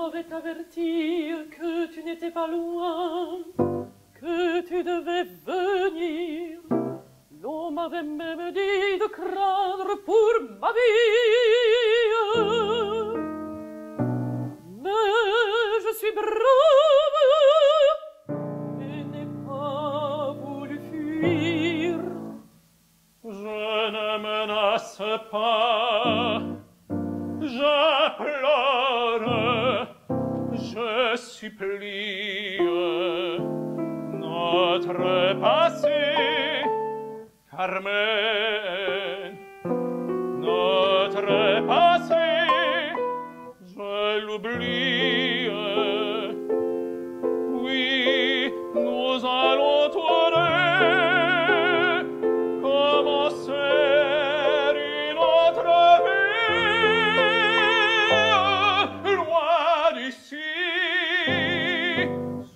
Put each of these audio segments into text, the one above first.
m'avait averti que tu n'étais pas loin, que tu devais venir. L'on m'avait même dit de craindre pour ma vie. Mais je suis brave et n'ai pas voulu fuir. Je ne menace pas, je pleure si plie notre passé Carmen. Notre passé je l'oublie.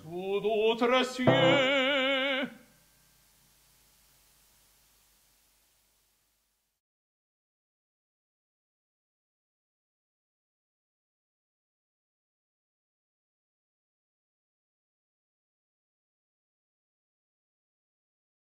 sud utre sieni